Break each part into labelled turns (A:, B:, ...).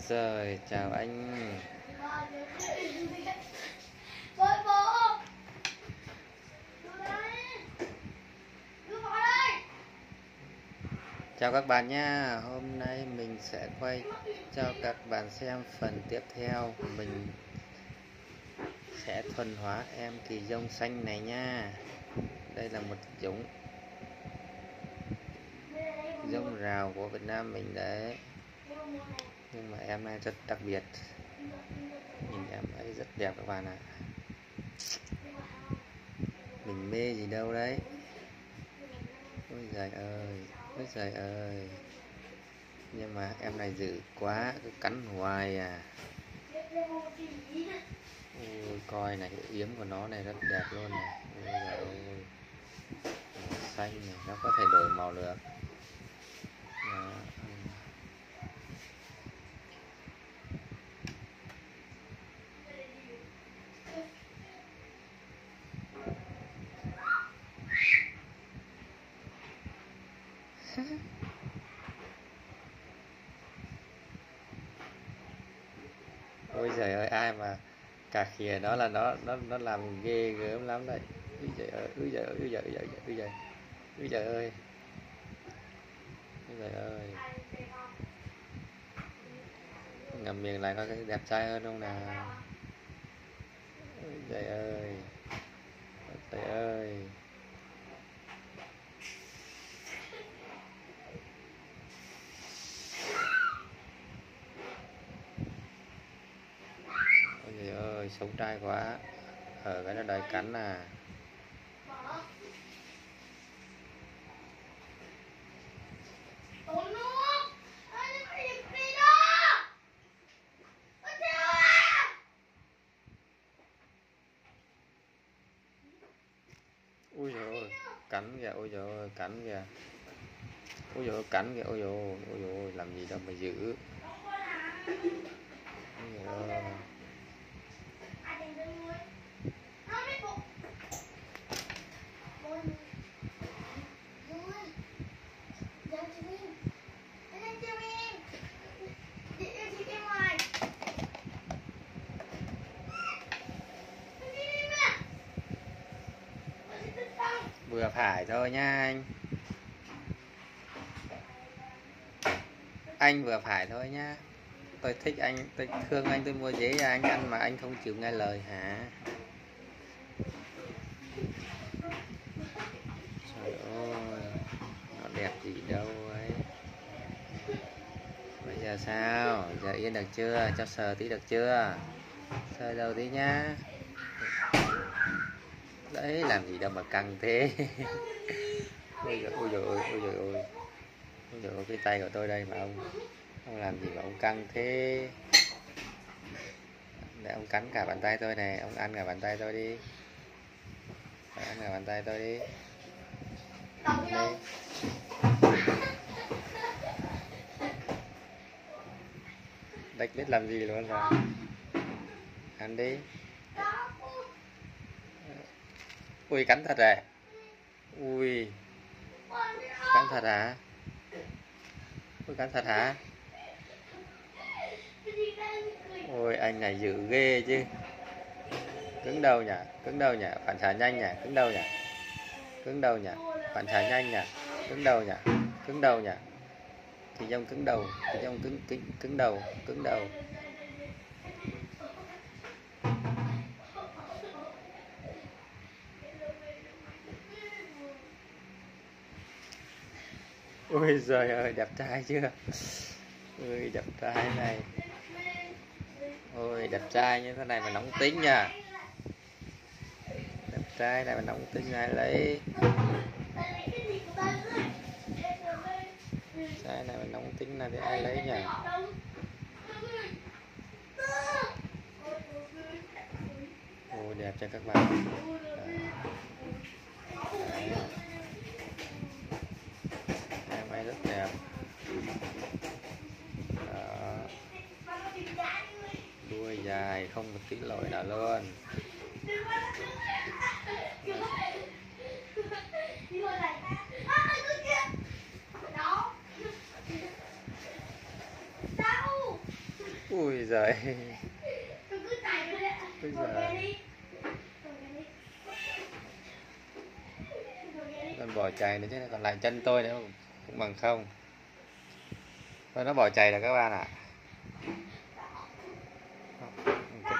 A: Rồi, chào anh.
B: Đây vào đây
A: Chào các bạn nha. Hôm nay mình sẽ quay cho các bạn xem phần tiếp theo. Mình sẽ thuần hóa em kỳ dông xanh này nha. Đây là một giống giống rào của Việt Nam mình đấy. Nhưng mà em này rất đặc biệt. Nhìn em ấy rất đẹp các bạn ạ. Mình mê gì đâu đấy. Ôi giời ơi, ôi giời ơi. Nhưng mà em này dữ quá, cứ cắn hoài à. Ôi, coi này, cái yếm của nó này rất đẹp luôn này. Ôi giời ơi. Màu xanh này, nó có thể đổi màu được. Ôi trời ơi, ai mà cà khìa đó là nó nó nó làm ghê gớm lắm đấy. Ui trời ơi ui trời ơi ui trời ơi ui trời ui trời ơi. Ui trời ơi. Ngậm miệng lại có cái đẹp trai hơn không nào. Ôi trời ơi. Ôi trời ơi ôi sống trai quá. Ở cái nó đòi cắn à.
B: Ôi à
A: ui ơi cắn kìa ôi trời ơi! Cắn kìa ôi ơi cắn kìa. Ôi ơi ôi ơi làm gì đâu mà giữ. Ôi ơi
B: Ai đánh rơi ngươi Nó biết bộ Ôi Rồi Giao cho em Anh anh cho em Chị em chị em ngoài Anh đi đi mà Ôi chị tức xong
A: vừa phải thôi nha anh. Anh vừa phải thôi nhá tôi thích anh, tôi thương anh, tôi mua dế cho anh ăn mà anh không chịu nghe lời hả? Trời ơi, nó đẹp gì đâu ấy. Bây giờ sao? Giờ yên được chưa? Cho sờ tí được chưa? Sờ đầu tí nhá đấy làm gì đâu mà căng thế. Ôi trời ôi ơi ôi trời ơi. Ôi ơi cái tay của tôi đây mà ông ông làm gì mà ông căng thế. Để ông cắn cả bàn tay tôi này ông ăn cả bàn tay tôi đi. Ông ăn cả bàn tay tôi đi. Đi Đách biết làm gì luôn rồi. Ăn đi
B: Đó
A: ui, cắn thật à? Ui. Cắn thật hả ui, cắn thật hả? Ôi, anh này dữ ghê chứ. Cứng đầu nhỉ? Cứng đầu nhỉ? Phản xạ nhanh nhỉ? Cứng đầu nhỉ? Cứng đầu nhỉ? Phản xạ nhanh nhỉ? Cứng đầu nhỉ? Cứng đầu nhỉ? Thì trong cứng đầu, thì trong cứng cứng cứng đầu cứng đầu. Ôi giời ơi, đẹp trai chưa? Ui đẹp trai này. Ôi, đẹp trai như thế này mà nóng tính nha. Đẹp trai này mà nóng tính ai lấy? Trai này mà nóng tính là thì ai lấy nhỉ? Ôi, đẹp cho các bạn. Đó. Đấy. em ấy rất đẹp đó đuôi dài, không một tí lỗi nào luôn.
B: Đi ngồi
A: ui giời.
B: Con chạy
A: bỏ chạy nữa chứ, còn lại chân tôi nữa cũng bằng không. Thôi, nó bỏ chạy rồi các bạn ạ. à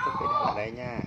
A: thúc video ở đây nha.